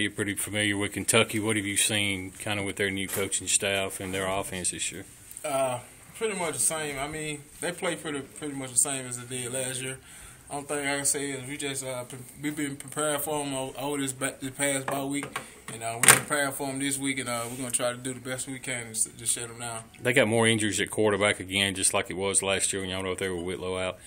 You're pretty familiar with Kentucky. What have you seen kind of with their new coaching staff and their offense this year? Uh, pretty much the same. I mean, they play pretty pretty much the same as they did last year. Only thing I can say is we just uh, we've been preparing for them over this, ba- this past bye week, and uh, we're preparing for them this week, and uh, we're gonna try to do the best we can to just shut them down. They got more injuries at quarterback again, just like it was last year when y'all know if they were Whitlow out.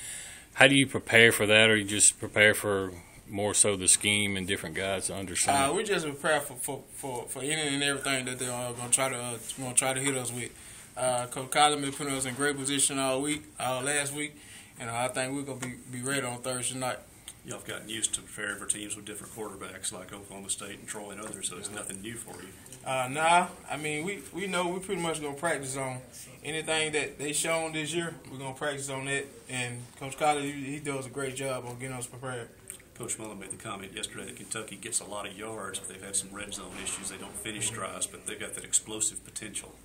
How do you prepare for that, or you just prepare for more so the scheme and different guys to Uh, understand? we just prepare for, for, for, for any and everything that they're uh, gonna try to uh, gonna try to hit us with. Uh, Coach Collins been putting us in great position all week, all last week, and uh, I think we're gonna be, be ready on Thursday night. Y'all have gotten used to preparing for teams with different quarterbacks like Oklahoma State and Troy and others, so it's nothing new for you. Uh, nah, I mean we, we know we pretty much gonna practice on anything that they shown this year. We're gonna practice on that, and Coach Collins he, he does a great job on getting us prepared. Coach Mullen made the comment yesterday that Kentucky gets a lot of yards, but they've had some red zone issues. They don't finish drives, but they've got that explosive potential.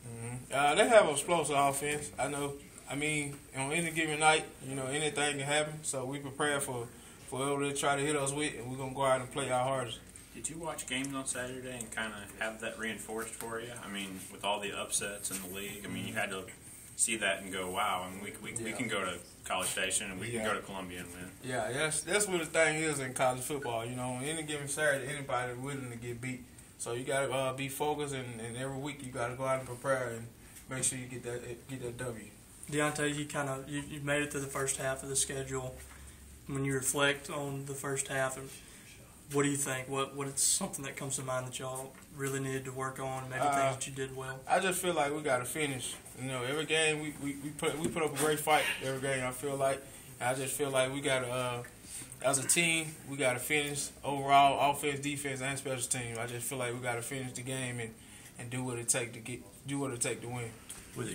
Uh, they have an explosive offense. I know. I mean, on any given night, you know anything can happen. So we prepare for for whoever they try to hit us with, and we're gonna go out and play our hardest. Did you watch games on Saturday and kind of have that reinforced for you? I mean, with all the upsets in the league, I mean, you had to see that and go, wow, I mean, we, we, we can go to College Station and we Yeah. can go to Columbia and win. Yeah, that's that's what the thing is in college football. You know, any given Saturday, anybody willing to get beat. So you gotta uh, be focused, and, and every week you gotta go out and prepare and make sure you get that get that W. Deontae, you kind of you, you made it to the first half of the schedule. When you reflect on the first half, and what do you think? What what is something that comes to mind that y'all really needed to work on? Maybe Uh, things that you did well. I just feel like we got to finish. You know, every game we, we, we put we put up a great fight. Every game I feel like. I just feel like we got to, uh, as a team, we got to finish overall offense, defense, and special team. I just feel like we got to finish the game and, and do what it take to get do what it take to win. With the